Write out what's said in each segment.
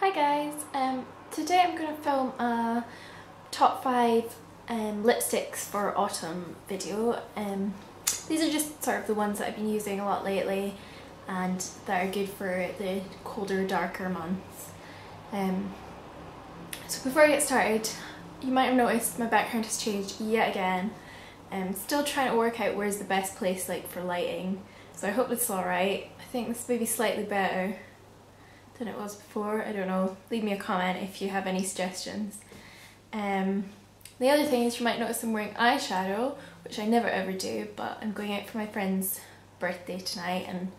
Hi guys, um, today I'm going to film a top 5 um, lipsticks for autumn video. Um, these are just sort of the ones that I've been using a lot lately and that are good for the colder, darker months. Um, so before I get started, you might have noticed my background has changed yet again. I'm still trying to work out where's the best place like for lighting, so I hope it's alright. I think this may be slightly better than it was before. I don't know. Leave me a comment if you have any suggestions. Um, the other thing is you might notice I'm wearing eyeshadow, which I never ever do, but I'm going out for my friend's birthday tonight and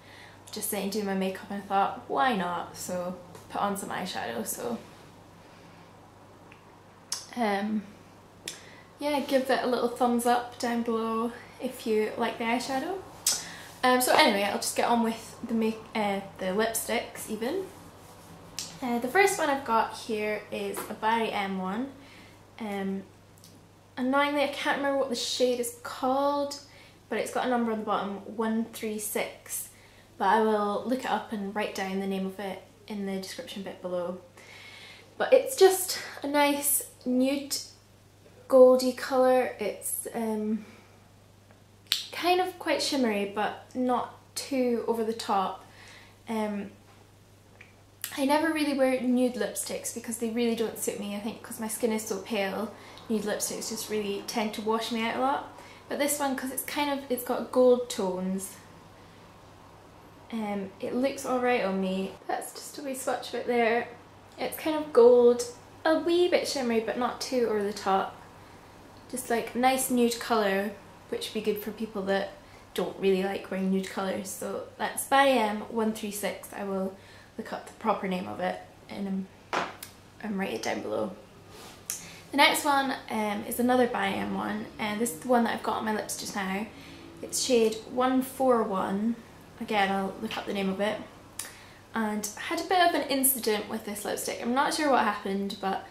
just sitting doing my makeup and I thought, why not? So put on some eyeshadow. So um, yeah, give it a little thumbs up down below if you like the eyeshadow. Um, so anyway, I'll just get on with the make uh, the lipsticks even. Uh, the first one I've got here is a Barry M one. Um, annoyingly, I can't remember what the shade is called, but it's got a number on the bottom, 136. But I will look it up and write down the name of it in the description bit below. But it's just a nice nude goldy colour. It's um, kind of quite shimmery, but not too over the top. Um, I never really wear nude lipsticks because they really don't suit me. I think because my skin is so pale, nude lipsticks just really tend to wash me out a lot. But this one, because it's kind of, it's got gold tones, um, it looks alright on me. That's just a wee swatch of it there. It's kind of gold, a wee bit shimmery but not too over the top. Just like nice nude colour, which would be good for people that don't really like wearing nude colours. So that's Barry M136. I will look up the proper name of it and, um, write it down below. The next one um, is another Barry M one and this is the one that I've got on my lips just now. It's shade 141. Again, I'll look up the name of it. And I had a bit of an incident with this lipstick. I'm not sure what happened, but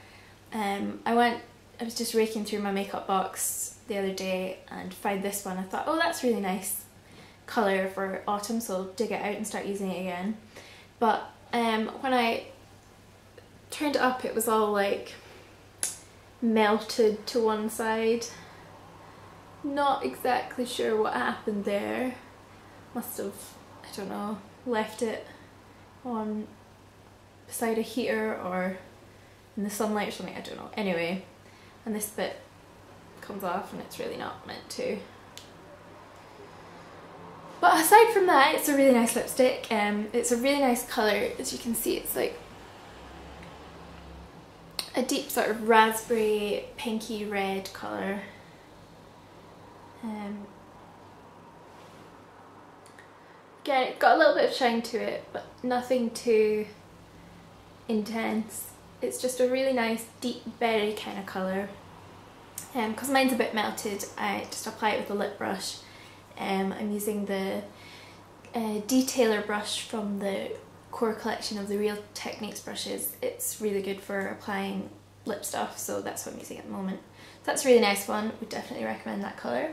um, I went, I was just raking through my makeup box the other day and found this one. I thought, oh, that's really nice colour for autumn, so I'll dig it out and start using it again. But um, when I turned it up it was all like melted to one side. Not exactly sure what happened there. Must have, I don't know, left it on beside a heater or in the sunlight or something, I don't know. Anyway, and this bit comes off and it's really not meant to. But aside from that, it's a really nice lipstick. Um, it's a really nice colour. As you can see, it's like a deep sort of raspberry, pinky red colour. Um, again, it's got a little bit of shine to it, but nothing too intense. It's just a really nice deep berry kind of colour. Because um, mine's a bit melted, I just apply it with a lip brush um, I'm using the uh, detailer brush from the core collection of the Real Techniques brushes. It's really good for applying lip stuff, so that's what I'm using at the moment. That's a really nice one, would definitely recommend that colour.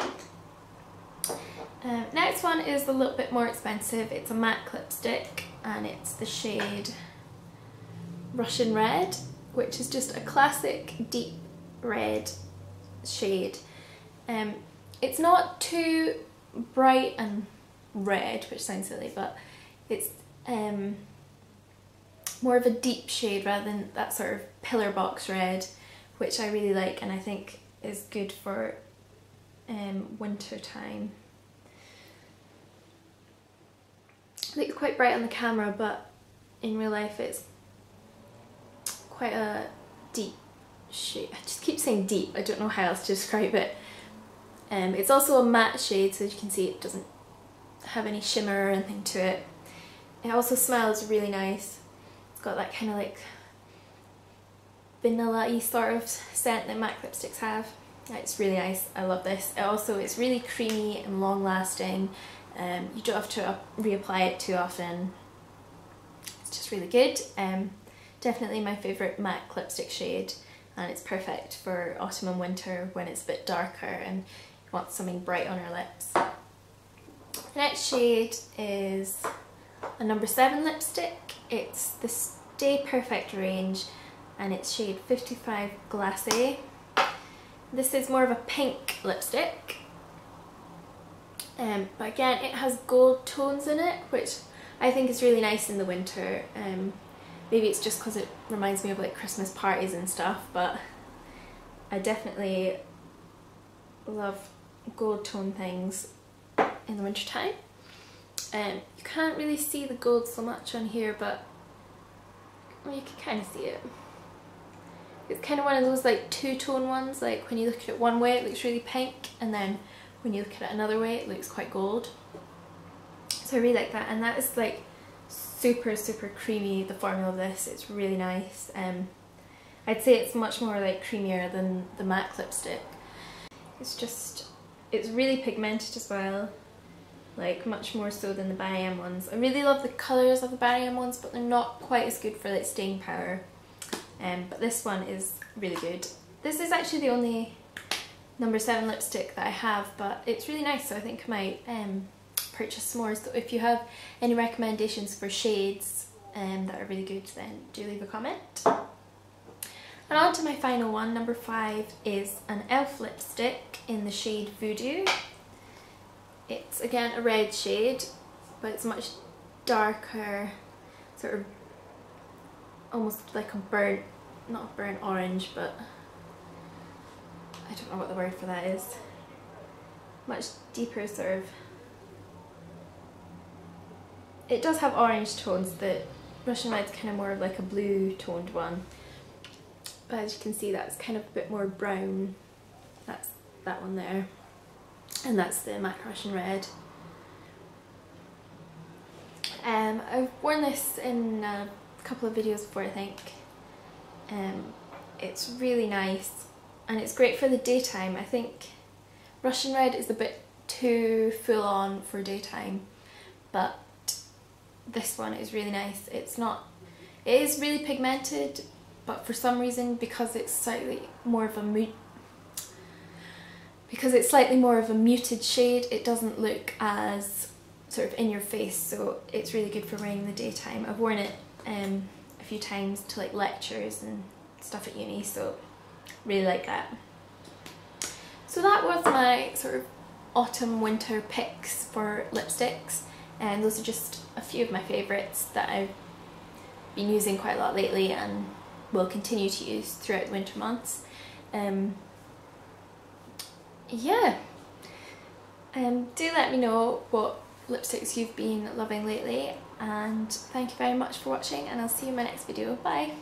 Um, next one is a little bit more expensive. It's a MAC lipstick and it's the shade Russian Red, which is just a classic deep red shade. Um, it's not too bright and red, which sounds silly, but it's um, more of a deep shade rather than that sort of pillar box red, which I really like and I think is good for um, winter time. I think it's quite bright on the camera, but in real life it's quite a deep shade. I just keep saying deep, I don't know how else to describe it. Um, it's also a matte shade so as you can see it doesn't have any shimmer or anything to it. It also smells really nice. It's got that kind of like vanilla-y sort of scent that MAC lipsticks have. It's really nice, I love this. It also, it's really creamy and long lasting. Um, you don't have to reapply it too often. It's just really good. Um, definitely my favourite MAC lipstick shade and it's perfect for autumn and winter when it's a bit darker and want something bright on her lips. The next shade is a number 7 lipstick. It's the Stay Perfect range and it's shade 55 Glace. This is more of a pink lipstick. Um, but again, it has gold tones in it, which I think is really nice in the winter. Um, maybe it's just because it reminds me of like Christmas parties and stuff, but I definitely love gold tone things in the winter time. Um, you can't really see the gold so much on here, but well, you can kind of see it. It's kind of one of those like two-tone ones, like when you look at it one way it looks really pink and then when you look at it another way it looks quite gold. So I really like that and that is like super super creamy, the formula of this, it's really nice. Um, I'd say it's much more like creamier than the MAC lipstick. It's just, it's really pigmented as well, like much more so than the Barry ones. I really love the colours of the Barry ones but they're not quite as good for like staying power um, but this one is really good. This is actually the only number 7 lipstick that I have but it's really nice so I think I might um, purchase some more. So if you have any recommendations for shades um, that are really good then do leave a comment. And on to my final one, number 5 is an e.l.f. lipstick in the shade Voodoo. It's again a red shade but it's much darker, sort of almost like a burnt not a burnt orange, but I don't know what the word for that is. Much deeper sort of. It does have orange tones, the Russian Red's kind of more of like a blue toned one. But as you can see that's kind of a bit more brown. That's that one there. And that's the MAC Russian Red. Um, I've worn this in a couple of videos before I think um, it's really nice and it's great for the daytime. I think Russian Red is a bit too full on for daytime but this one is really nice. It's not, it is really pigmented but for some reason because it's slightly more of a mood because it's slightly more of a muted shade it doesn't look as sort of in your face so it's really good for wearing in the daytime. I've worn it um, a few times to like lectures and stuff at uni so really like that. So that was my sort of autumn winter picks for lipsticks and those are just a few of my favourites that I've been using quite a lot lately and will continue to use throughout the winter months. Um, yeah, um, do let me know what lipsticks you've been loving lately and thank you very much for watching and I'll see you in my next video. Bye!